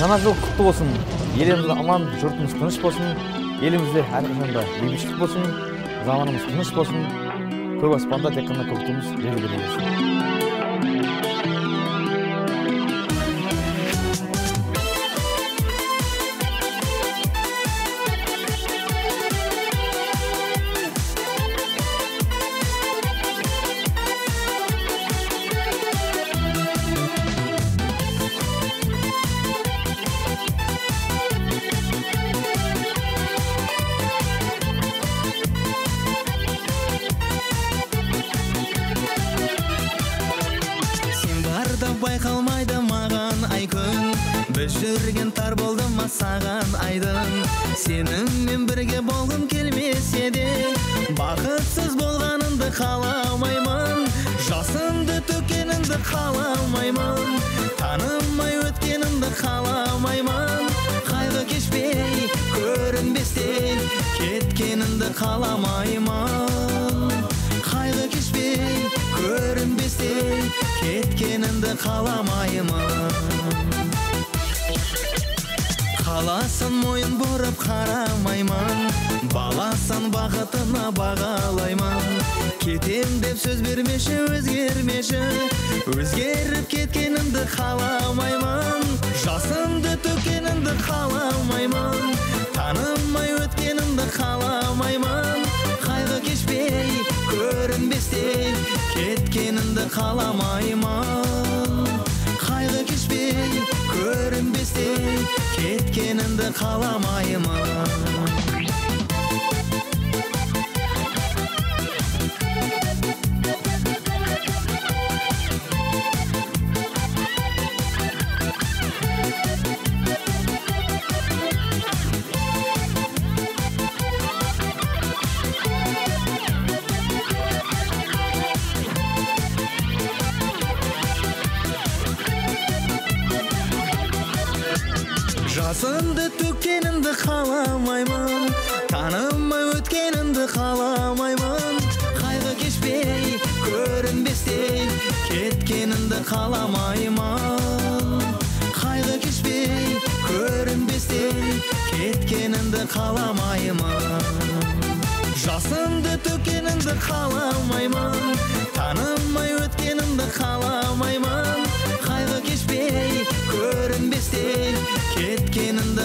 жаңа жыл құтты болсын. Еліміз аман жұртымыз тыныш болсын. Елімізде әрқашанда бейбітшілік болсын. Заманымыз тыныш болсын. Көк аспанда тек қана көк туымыз берсін барда байқалмайды маған ай күн біз жүрген тар болды ма саған айдын? Сенімен бірге болғым келмесе де бақытсыз болғаныңды қаламаймын. Жасымды төккеніңді қаламаймын. Танымай өткеніңді қаламаймын. Қайғы кешпей көрінбестей кеткеніңді қаламаймын. Қаламаймын қаласын мойын бұрып қарамаймын. Баласан бақытына бағалаймын. Кетем деп сөз бермеші өзгермеші. Өзгеріп кеткенімді қаламаймын. Жасымды төккенімді қаламаймын. Танымай өткенімді қаламаймын. Қайғы кешпей көрінбестей кеткенімді қаламаймын. Кеткенімді қаламаймын жасымды төккенімді қаламаймын. Танымай өткенімді қаламаймын. Қайғы кешпей көрінбестей кеткенімді қаламаймын. Қайғы кешпей көрінбестей кеткенімді қаламаймын. Жасымды төккенімді қаламаймын. Танымай өткенімді қаламаймын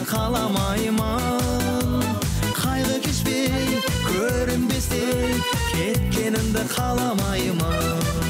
қаламаймын қайғы кешпей көрінбестей кеткенімді қаламаймын